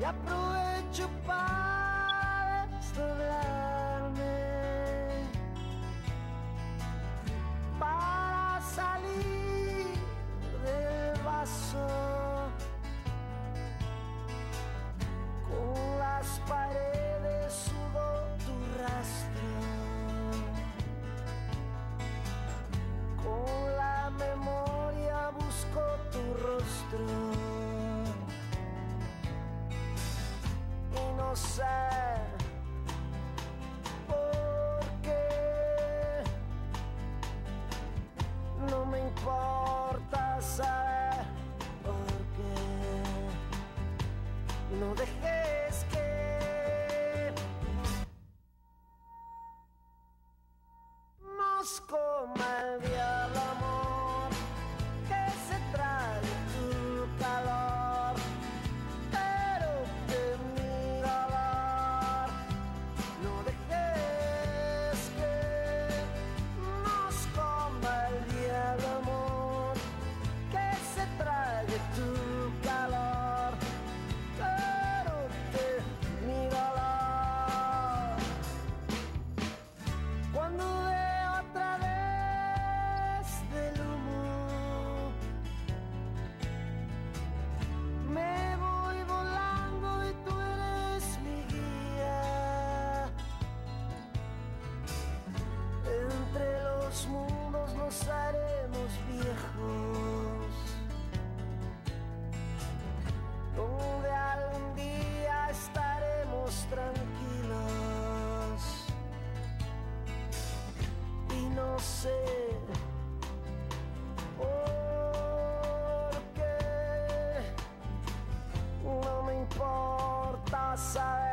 e aproveite para estudar. no sé por qué. No me importa saber por qué. No dejes que nos coman. nos haremos viejos. Donde algún día estaremos tranquilos. Y no sé por qué. No me importa saber.